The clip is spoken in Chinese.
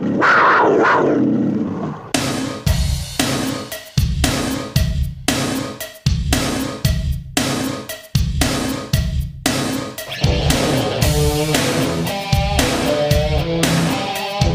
wow